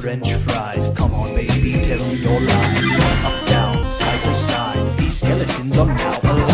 French fries. Come on, baby, tell me your lies. Up, down, side to side. These skeletons are now alive.